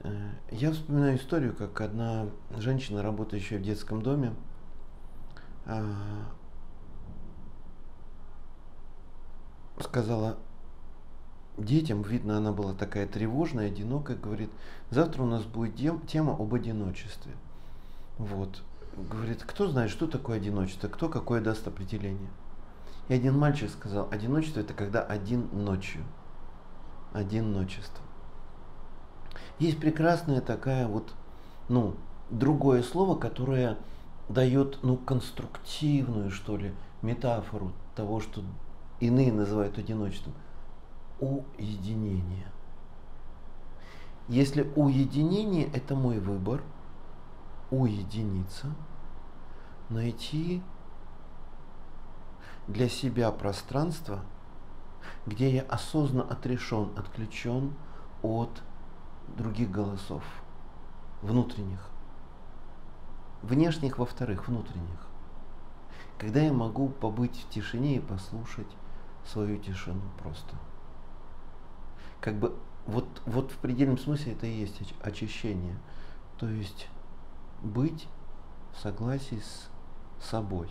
Э, я вспоминаю историю, как одна женщина, работающая в детском доме, а, сказала детям, видно, она была такая тревожная, одинокая, говорит, завтра у нас будет тема об одиночестве. Вот. Говорит, кто знает, что такое одиночество, кто какое даст определение. И один мальчик сказал, одиночество это когда один ночью. Один ночество. Есть прекрасная такая вот, ну, другое слово, которое дает, ну, конструктивную, что ли, метафору того, что иные называют одиночеством. Уединение. Если уединение – это мой выбор, уединиться, найти для себя пространство, где я осознанно отрешен, отключен от других голосов, внутренних. Внешних, во-вторых, внутренних. Когда я могу побыть в тишине и послушать свою тишину просто. Как бы вот, вот в предельном смысле это и есть очищение. То есть быть в согласии с собой.